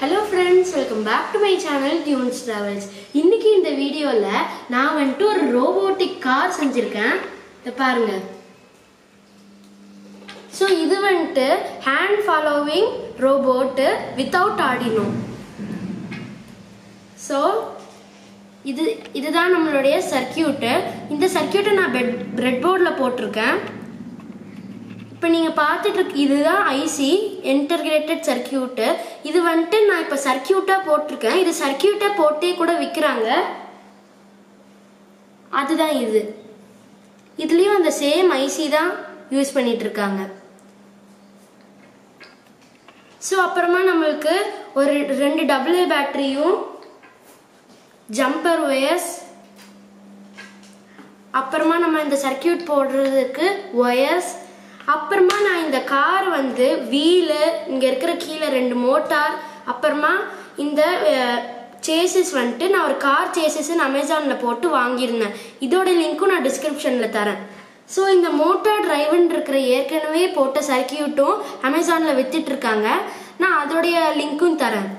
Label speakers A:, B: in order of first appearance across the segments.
A: Hello friends welcome back to my channel tunes travels இன்னைக்கு இந்த வீடியோவில் நான் வந்துட்டு ஒரு ரோபோட்டிக் கார் செஞ்சுருக்கேன். இதை பாருங்க. ஸோ இது வந்துட்டு hand following robot without Arduino so இது இதுதான் நம்மளுடைய சர்க்கியூட்டு இந்த சர்க்கியூட்டை நான் பெட் பிரெட் போர்டில் போட்டிருக்கேன். இப்போ நீங்கள் பார்த்துட்டு இருக்கு இதுதான் ஐசி இன்டர்கிரேட்டட் சர்க்கியூட்டு இது வந்துட்டு நான் இப்போ சர்க்கியூட்டாக போட்டிருக்கேன். இது சர்க்கியூட்டாக போட்டே கூட விற்கிறாங்க அதுதான் இது. இதுலேயும் அந்த சேம் ஐசி தான் யூஸ் பண்ணிட்டு இருக்காங்க. ஸோ அப்புறமா நம்மளுக்கு ஒரு ரெண்டு டபுள் ஏ பேட்டரியும் ஜம்பர் ஒயர்ஸ் அப்புறமா நம்ம இந்த சர்க்கியூட் போடுறதுக்கு ஒயர்ஸ் அப்புறமா நான் இந்த கார் வந்து வீலு இங்கே இருக்கிற கீழே ரெண்டு மோட்டார் அப்புறமா இந்த சேசஸ் வந்துட்டு நான் ஒரு கார் சேசஸ்ன்னு அமேசானில் போட்டு வாங்கியிருந்தேன். இதோட லிங்க்கும் நான் டிஸ்கிரிப்ஷனில் தரேன். ஸோ இந்த மோட்டார் டிரைவன் இருக்கிற ஏற்கனவே போட்ட சர்க்கியூட்டும் அமேசானில் வித்துட்டு இருக்காங்க நான் அதோடைய லிங்க்கும் தரேன்.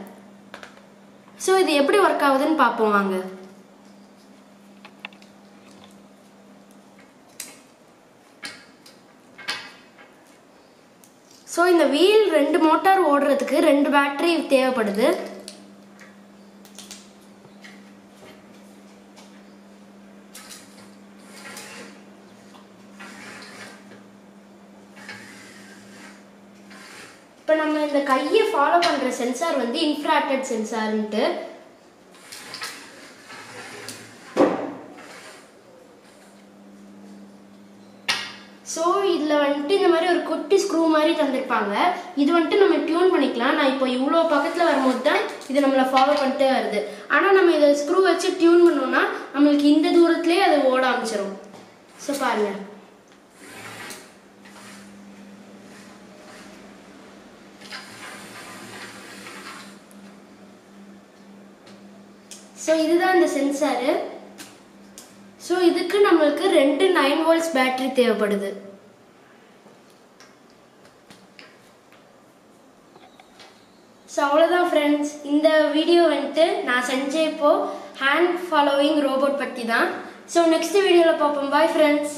A: ஸோ இது எப்படி ஒர்க் ஆகுதுன்னு பார்ப்போம் வாங்க. ஸோ இந்த வீல் ரெண்டு மோட்டார் ஓடுறதுக்கு ரெண்டு பேட்டரி தேவைப்படுது. இப்போ நம்ம இந்த கையை ஃபாலோ பண்ணுற சென்சார் வந்து இன்ஃப்ராக்டட் சென்சார்ன்ட்டு ஸோ இதில் வந்துட்டு இந்த மாதிரி ஒரு குட்டி ஸ்க்ரூ மாதிரி தந்திருப்பாங்க. இது வந்துட்டு நம்ம டியூன் பண்ணிக்கலாம். நான் இப்போ இவ்வளோ பக்கத்தில் வரும்போது தான் இது நம்மளை ஃபாலோ பண்ணிட்டே வருது. ஆனால் நம்ம இதை ஸ்க்ரூ வச்சு டியூன் பண்ணோம்னா நம்மளுக்கு இந்த தூரத்துலேயே அது ஓட ஆரம்பிச்சிடும் ஸோ பாருங்கள் ஸோ இதுதான் இந்த சென்சாரு ஸோ இதுக்கு நம்மளுக்கு ரெண்டு நைன் வோல்ட்ஸ் பேட்டரி தேவைப்படுது. ஸோ அவ்வளோதான் ஃப்ரெண்ட்ஸ் இந்த வீடியோ வந்துட்டு நான் செஞ்ச இப்போ. ஹேண்ட் ஃபாலோவிங் ரோபோட் பற்றி தான் ஸோ நெக்ஸ்ட் வீடியோவில் பார்ப்போம். Bye friends